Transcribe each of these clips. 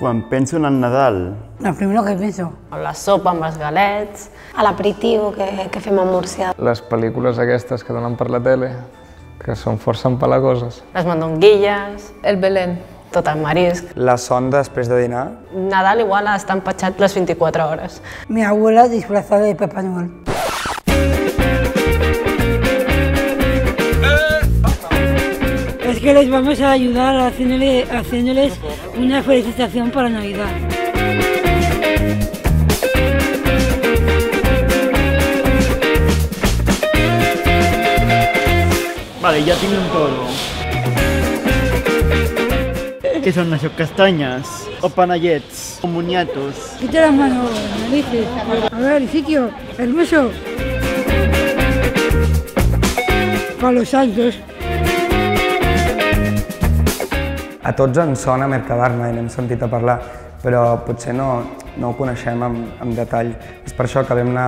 Quan penso en el Nadal, Lo primero que pienso. La sopa amb els galets, a l'aperitiu que, que fem a Múrcia. Les pel·lícules aquestes que donen per la tele, que són força empalagoses. les mandonguilles, El Belén. tot el marisc. La son després de dinar. Nadal igual està empatxat les 24 hores. Mi abuela disfrazada de Papá Noel. Que les vamos a ayudar haciéndole, haciéndoles una felicitación para Navidad. Vale, ja tinc un toro. Què són això? Castanyes? O panellets? O moniatos? Quita la mano, narices. A ver, Isidro, el beso. Para los santos. A tots ens sona Mercabarna i n'hem sentit a parlar, però potser no, no ho coneixem en, en detall. És per això que vam anar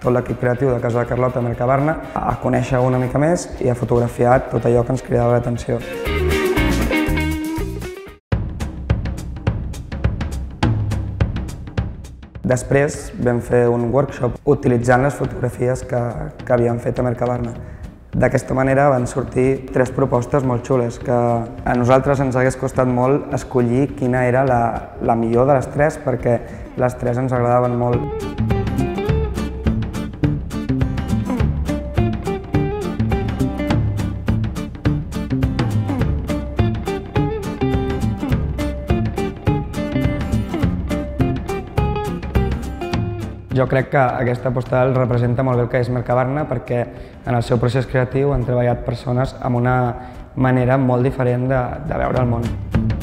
tot l'equip creatiu de Casa de Carlota a Mercabarna a conèixer una mica més i a fotografiar tot allò que ens cridava l'atenció. Després vam fer un workshop utilitzant les fotografies que, que havíem fet a Mercabarna. D'aquesta manera van sortir tres propostes molt xules que a nosaltres ens hagués costat molt escollir quina era la, la millor de les tres perquè les tres ens agradaven molt. Jo crec que aquesta postal representa molt bé el que és Mercabarna perquè en el seu procés creatiu han treballat persones amb una manera molt diferent de, de veure el món.